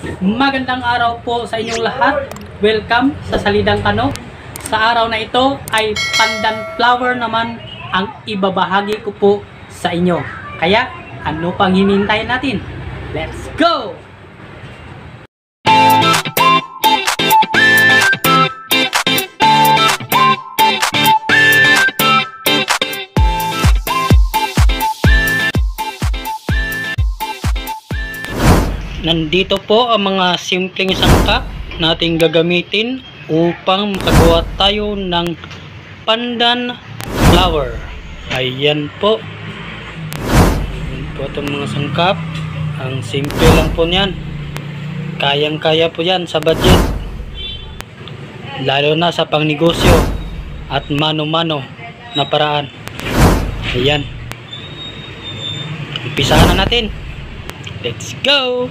Magandang araw po sa inyong lahat. Welcome sa Salidang Kano. Sa araw na ito ay pandan flower naman ang ibabahagi ko po sa inyo. Kaya ano pang hinihintay natin? Let's go! Nandito po ang mga simpleng sangkap nating gagamitin upang makagawa tayo ng pandan flower. Ayan po. Ayan po itong mga sangkap. Ang simple lang po niyan. Kayang-kaya po yan sa budget. Lalo na sa pangnegosyo at mano-mano na paraan. Ayan. Umpisahan na natin. Let's go!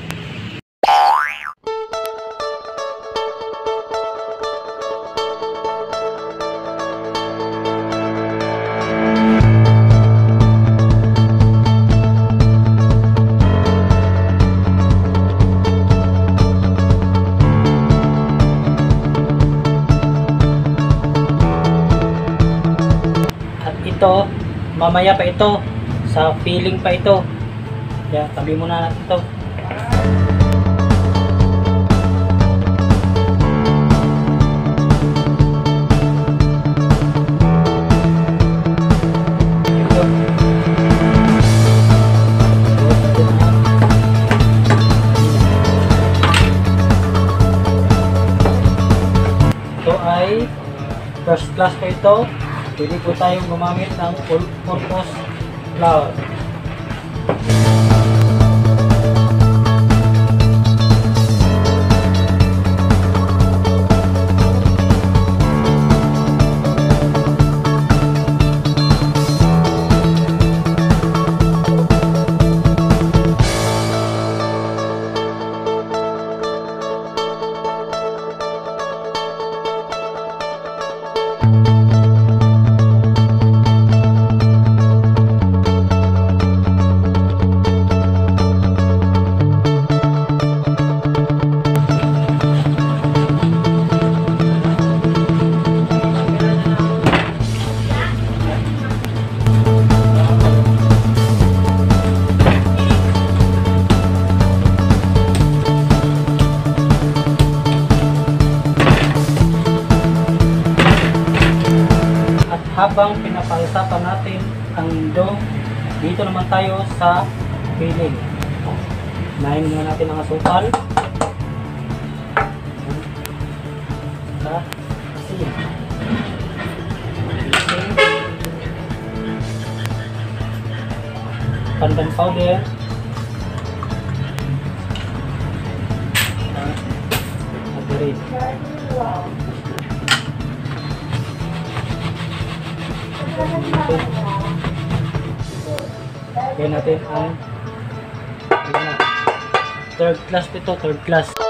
Mamaya pa ito, sa feeling pa ito. Kaya tabi muna natin ito. Ito. Ay first class po ito. Pwede po tayong gumamit ng all-purpose flour. Habang pinapalsa pa natin ang dough, dito naman tayo sa filling. Nahin muna natin ang asukal. Sa. Asin. Pandan powder. Lagyan natin ang third class ito, third class.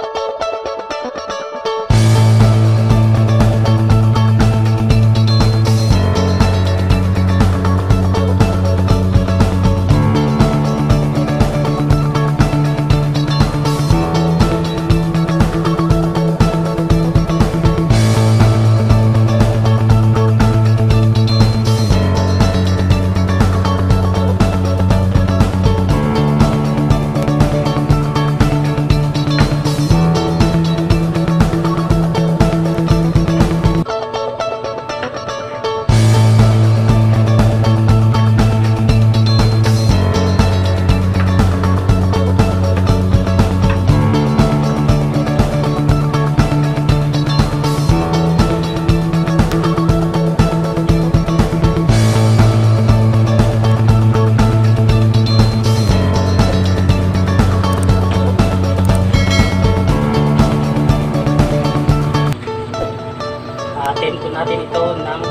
Natin ito ng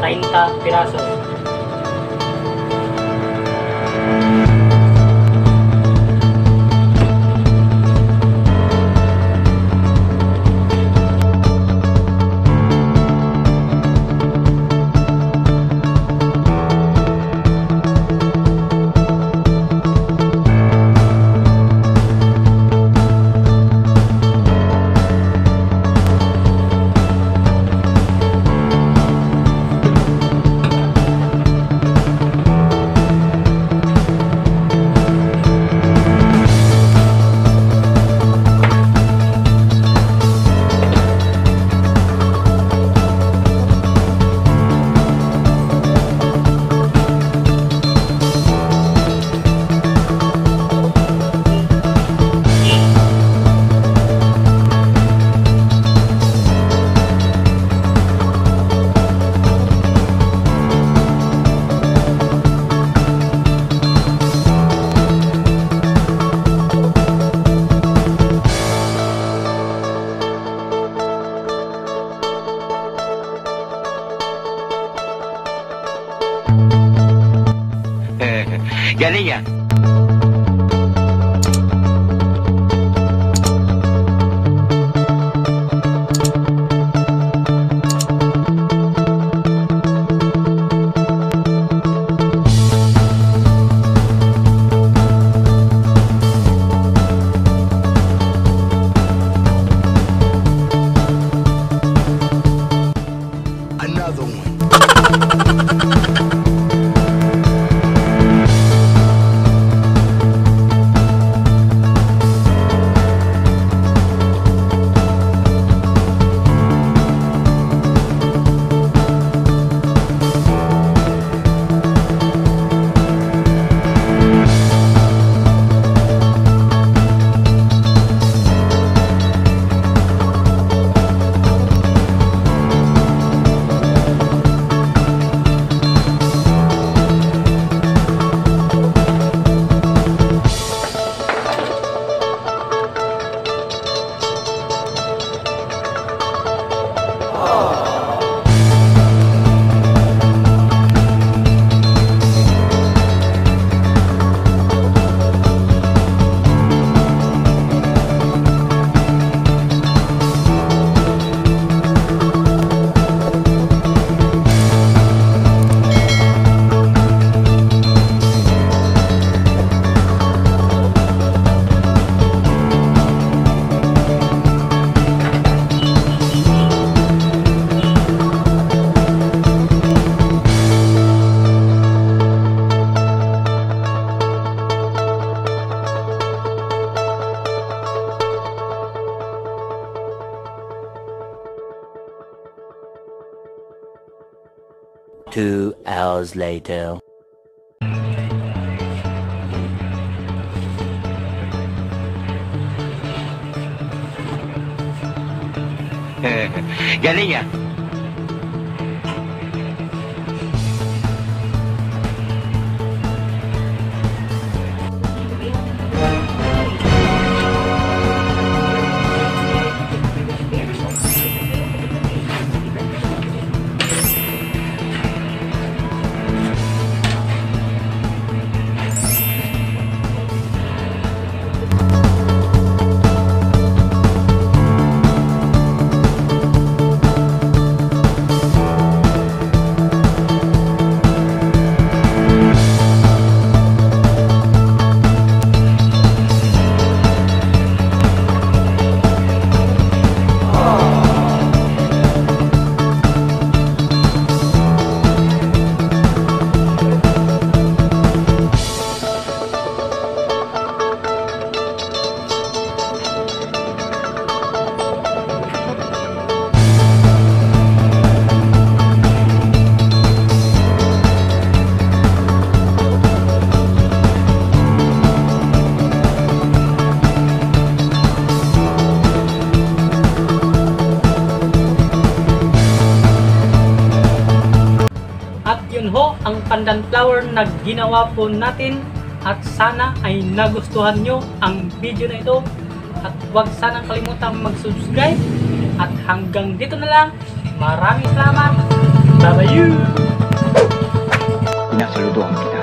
30 piraso. Yeah. Hours later. Galing pandan flower na ginawa po natin at sana ay nagustuhan nyo ang video na ito. At huwag sanang kalimutang mag-subscribe. At hanggang dito na lang. Maraming salamat. Bye bye Pinasaludohan kita.